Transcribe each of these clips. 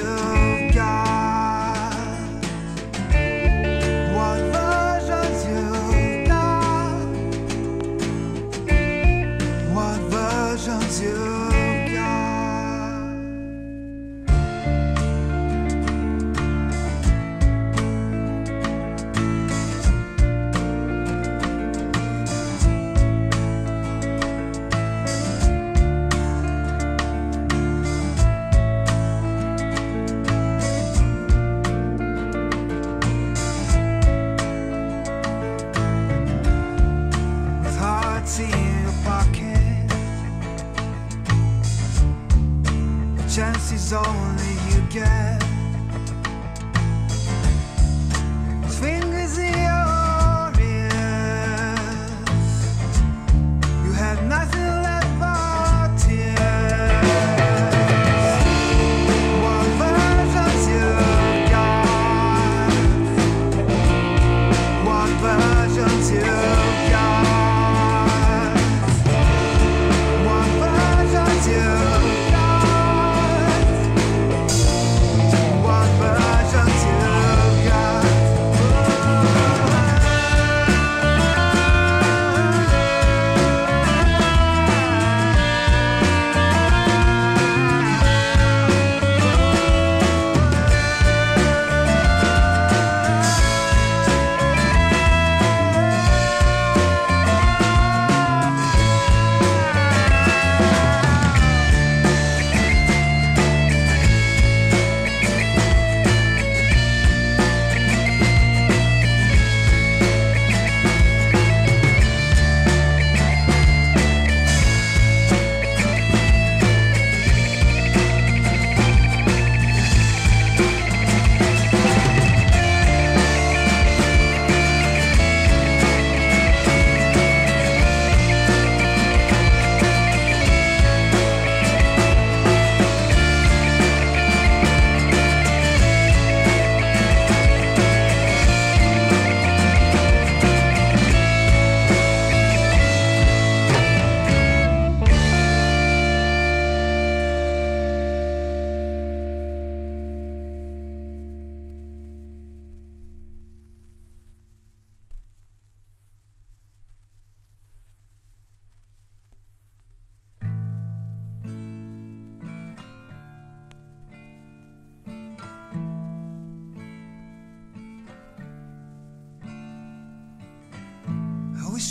do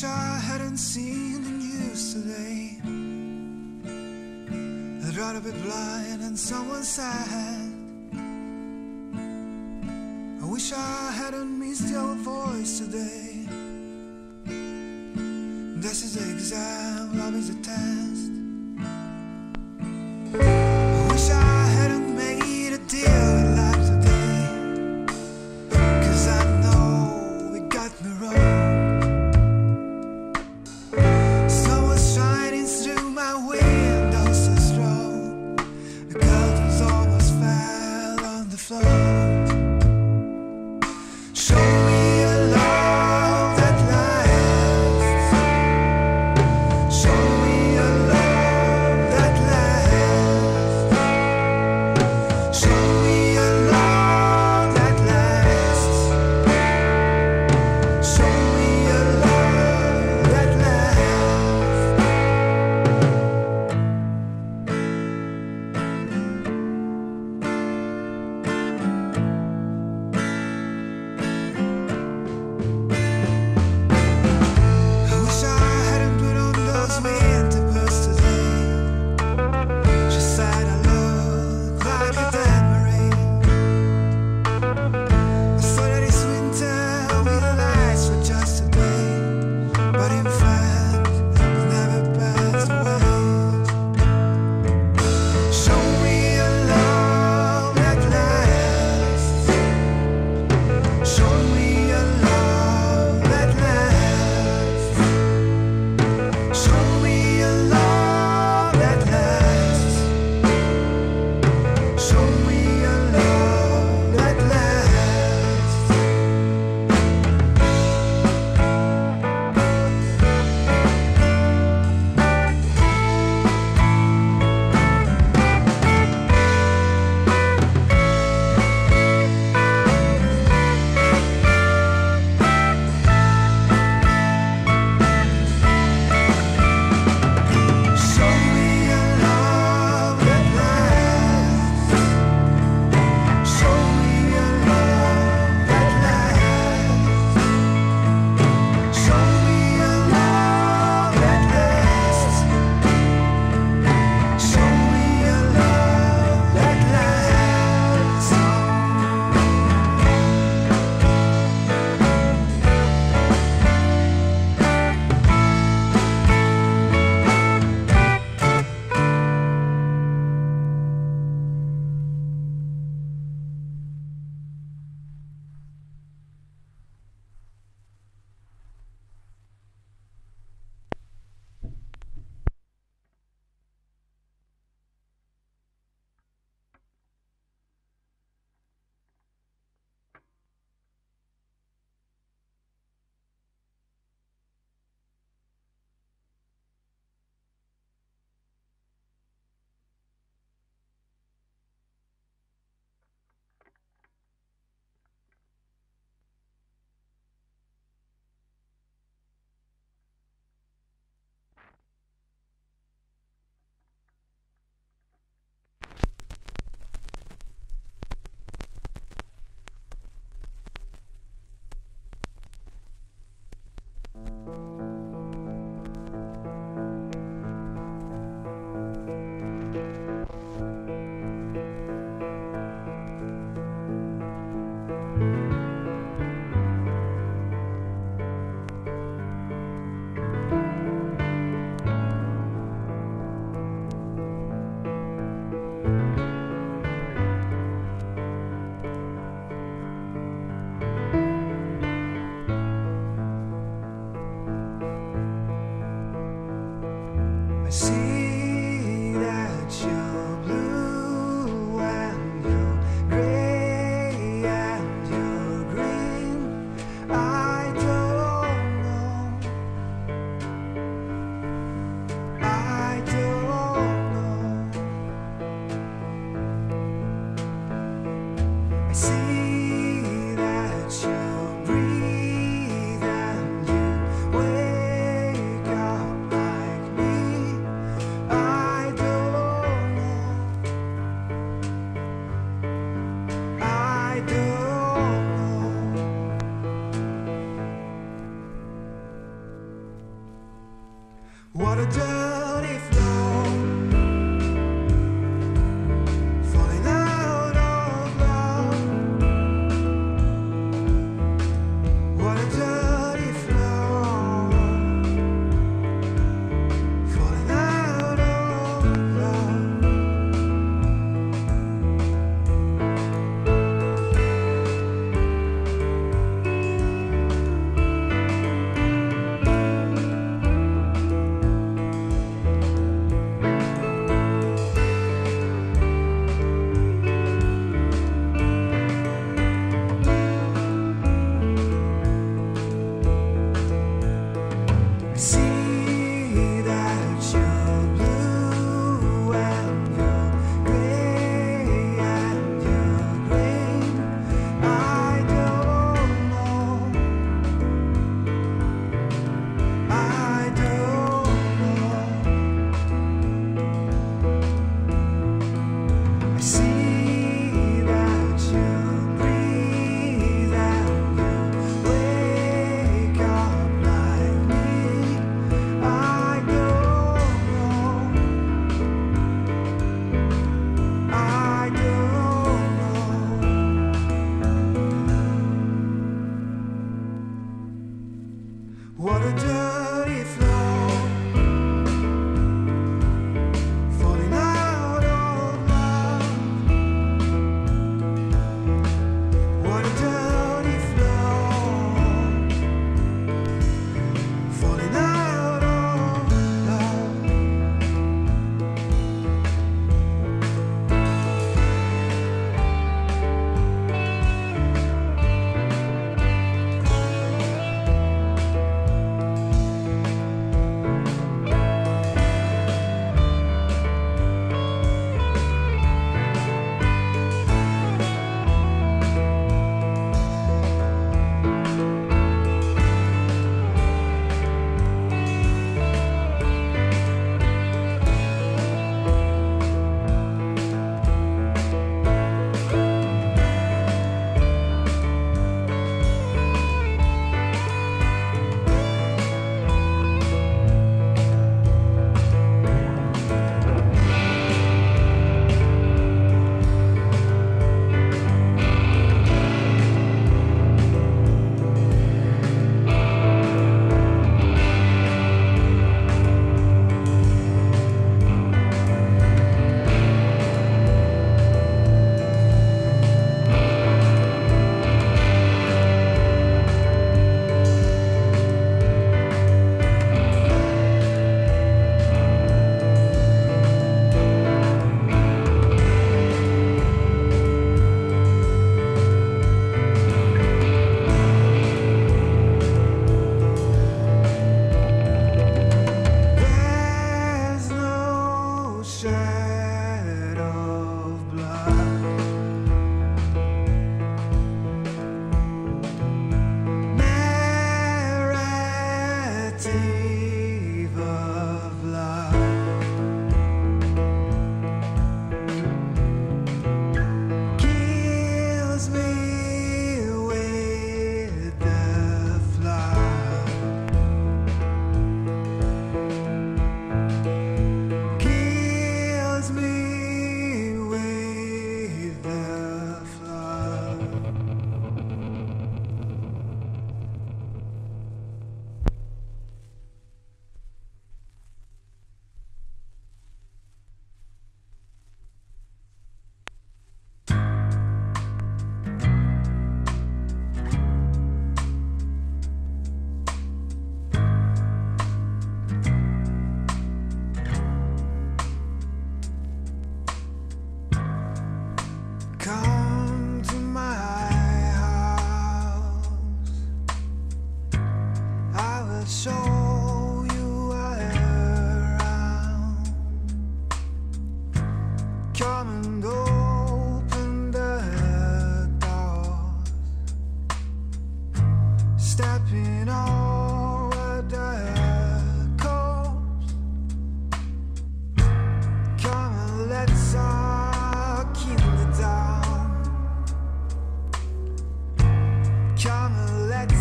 wish I hadn't seen the news today. I'd rather be blind and someone sad. I wish I hadn't missed your voice today. This is the exam, love is the test.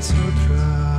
so dry.